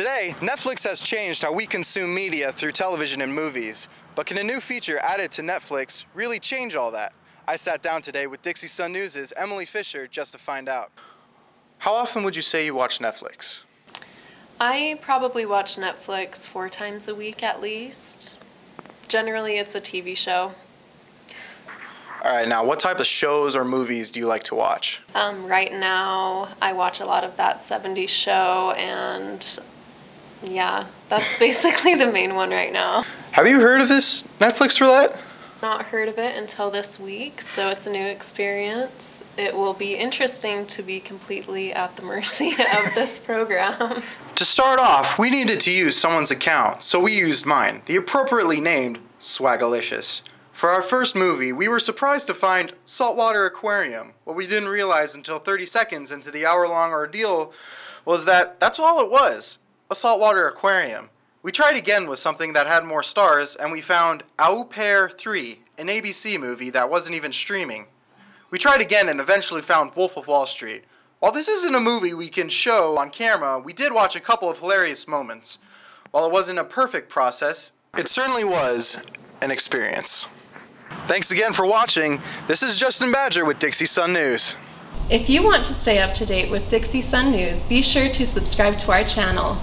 Today, Netflix has changed how we consume media through television and movies. But can a new feature added to Netflix really change all that? I sat down today with Dixie Sun News' Emily Fisher just to find out. How often would you say you watch Netflix? I probably watch Netflix four times a week at least. Generally, it's a TV show. All right, now what type of shows or movies do you like to watch? Um, right now, I watch a lot of that 70s show, and yeah, that's basically the main one right now. Have you heard of this Netflix roulette? Not heard of it until this week, so it's a new experience. It will be interesting to be completely at the mercy of this program. To start off, we needed to use someone's account, so we used mine, the appropriately named Swagalicious. For our first movie, we were surprised to find Saltwater Aquarium. What we didn't realize until 30 seconds into the hour long ordeal was that that's all it was a saltwater aquarium. We tried again with something that had more stars, and we found Au Pair 3, an ABC movie that wasn't even streaming. We tried again and eventually found Wolf of Wall Street. While this isn't a movie we can show on camera, we did watch a couple of hilarious moments. While it wasn't a perfect process, it certainly was an experience. Thanks again for watching. This is Justin Badger with Dixie Sun News. If you want to stay up to date with Dixie Sun News, be sure to subscribe to our channel.